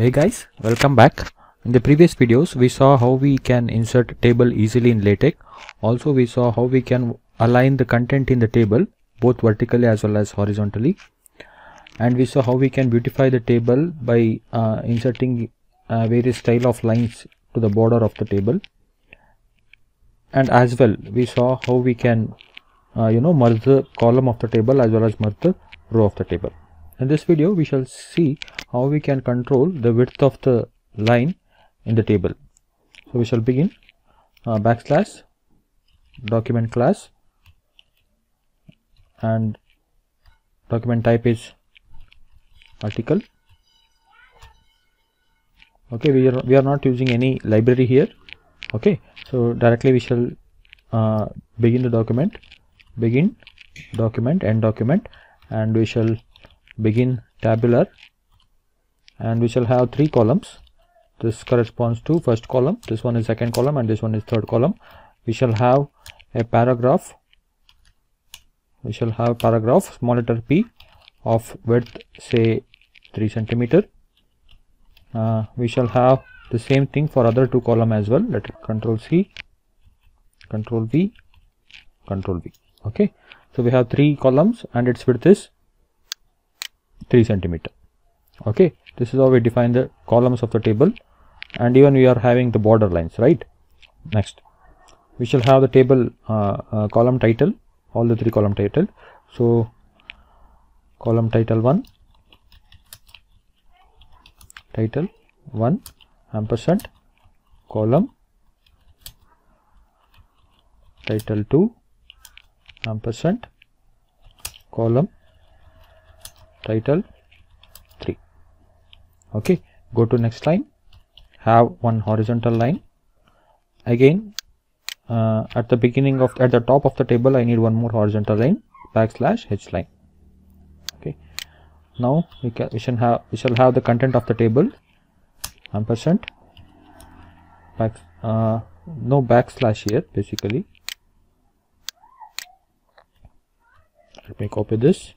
Hey guys, welcome back. In the previous videos, we saw how we can insert table easily in LaTeX. Also, we saw how we can align the content in the table both vertically as well as horizontally. And we saw how we can beautify the table by uh, inserting uh, various style of lines to the border of the table. And as well, we saw how we can, uh, you know, merge the column of the table as well as merge the row of the table. In this video, we shall see how we can control the width of the line in the table. So we shall begin uh, backslash document class and document type is article. Okay, we are we are not using any library here. Okay, so directly we shall uh, begin the document, begin document, end document, and we shall begin tabular. And we shall have three columns. This corresponds to first column this one is second column and this one is third column. We shall have a paragraph. We shall have paragraph small letter p of width say 3 centimeter. Uh, we shall have the same thing for other two column as well. Let control c control v control v. Okay. So we have three columns and its width is 3 centimeter. Okay? This is how we define the columns of the table. And even we are having the border lines right? Next. We shall have the table uh, uh, column title all the three column title. So column title 1 title 1 ampersand column title 2 ampersand column title 3 okay go to next line. Have one horizontal line. Again uh, at the beginning of at the top of the table I need one more horizontal line backslash h line. Okay. Now we can we shall have we shall have the content of the table. Ampersand back uh, no backslash here basically. Let me copy this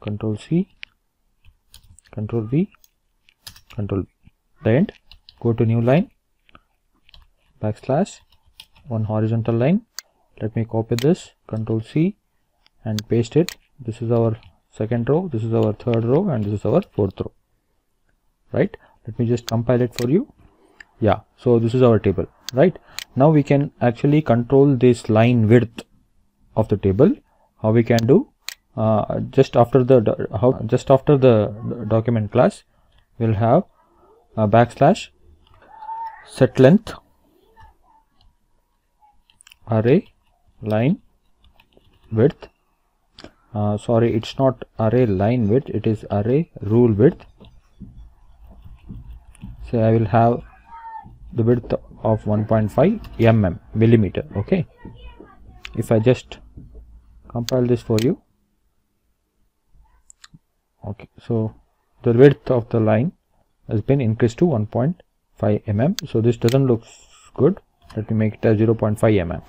control C control V control V the end. Go to new line. Backslash. One horizontal line. Let me copy this. Control C and paste it. This is our second row. This is our third row and this is our fourth row. Right? Let me just compile it for you. Yeah. So this is our table. Right? Now we can actually control this line width of the table. How we can do uh, just after the how just after the document class we'll have a backslash set length array line width. Uh, sorry it's not array line width it is array rule width. So I will have the width of 1.5 mm millimeter okay? If I just compile this for you okay so the width of the line has been increased to 1.5 mm. So this doesn't look good. Let me make it as 0.5 mm.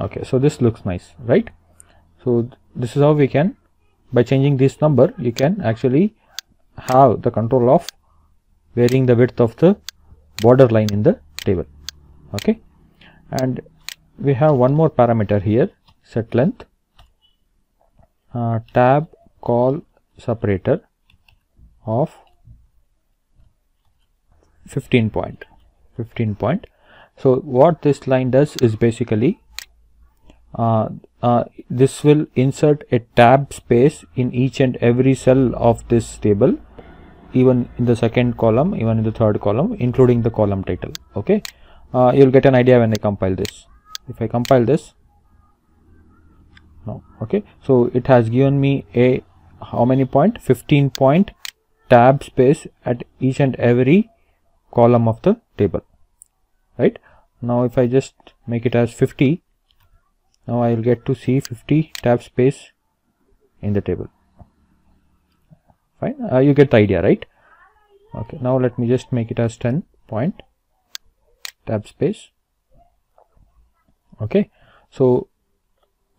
Okay so this looks nice right? So this is how we can by changing this number you can actually have the control of varying the width of the border line in the table. Okay? And we have one more parameter here set length uh, tab call separator of 15 point 15 point. So what this line does is basically uh, uh, this will insert a tab space in each and every cell of this table even in the second column even in the third column including the column title okay? Uh, you'll get an idea when I compile this. If I compile this no. Okay. So it has given me a how many point? 15 point tab space at each and every column of the table. Right? Now if I just make it as 50 now I will get to see 50 tab space in the table. Fine. Uh, you get the idea right? Okay. Now let me just make it as 10 point tab space. Okay. So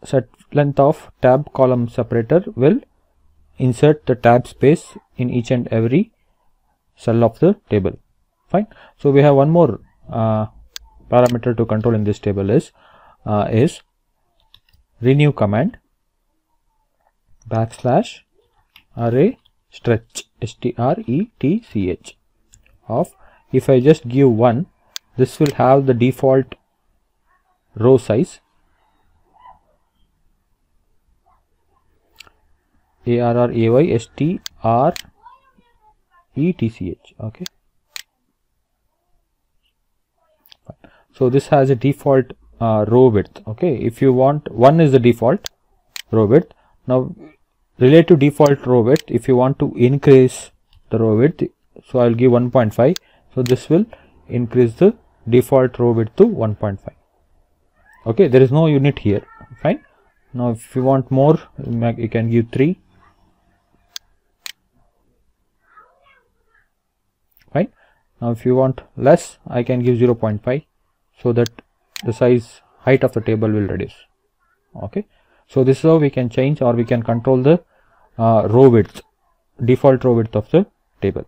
set length of tab column separator will insert the tab space in each and every cell of the table. Fine. So we have one more uh, parameter to control in this table is uh, is renew command backslash array stretch s t r e t c h of if I just give 1 this will have the default row size a r r a y s t r e t c h. Okay. So this has a default uh, row width. Okay. If you want one is the default row width. Now related to default row width if you want to increase the row width so i'll give 1.5 so this will increase the default row width to 1.5 okay. There is no unit here. Fine. Now if you want more you can give 3 fine now if you want less i can give 0.5 so that the size height of the table will reduce. Okay? So this is how we can change or we can control the uh, row width default row width of the table